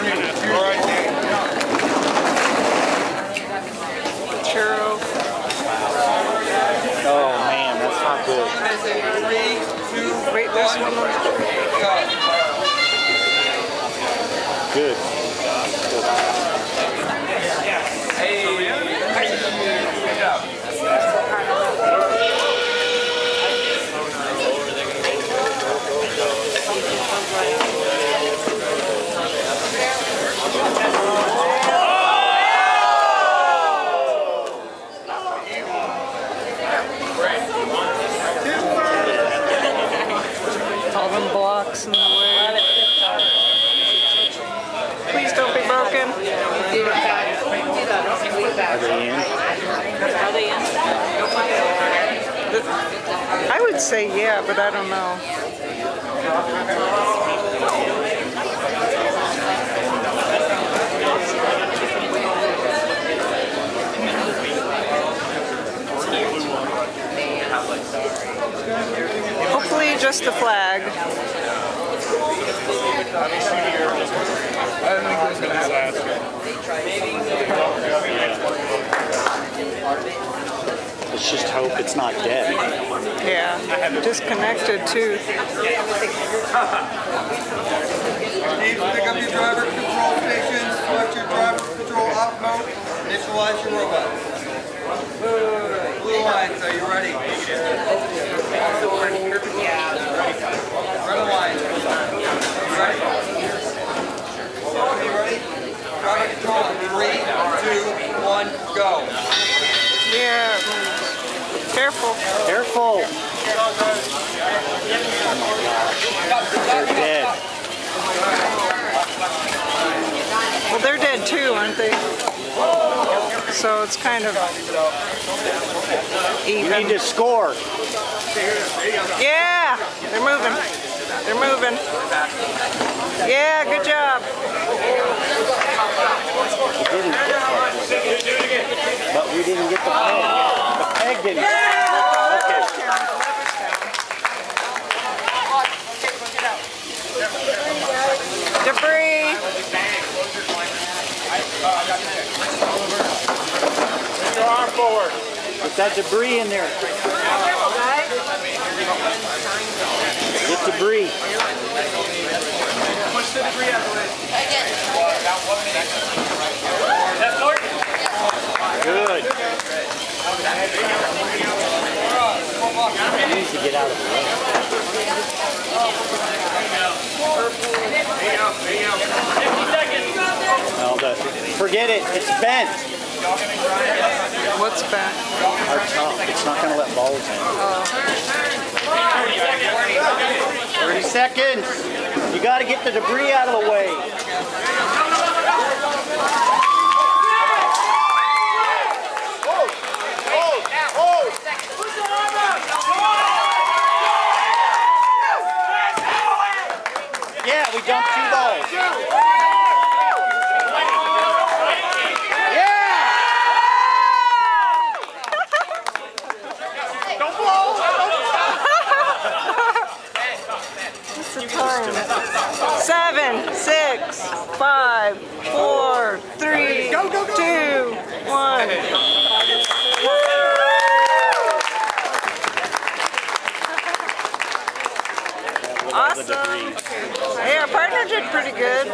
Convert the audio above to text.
All right, oh man, that's not good. Three, two, Wait, there's one. Good. Blocks in the way. Please don't be broken. Are they in? Are they in? I would say yeah, but I don't know. Hopefully just the flag. Let's just hope it's not dead. Yeah, disconnected too. Need pick up your driver control station, select your driver control op mode, initialize your robot. Blue lines, are you ready? Red lines. are you ready? Driver control, three, two, one, go. Yeah. Careful. Careful. They're dead. Well, they're dead too, aren't they? So it's kind of You even. need to score. Yeah, they're moving. They're moving. Yeah, good job. But we didn't get the. Didn't. Okay. Debris. Your arm forward. Put that debris in there. Get debris. Good. He needs to get out of the way. No, forget it. It's bent. What's bent? Our top. It's not going to let balls in. 30 seconds. You got to get the debris out of the way. Yeah, we dumped two balls. Yeah! What's the time? Seven, six, five, four, three, two, one. Awesome. Hey, our partner did pretty good.